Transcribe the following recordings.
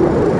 You.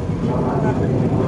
Gracias.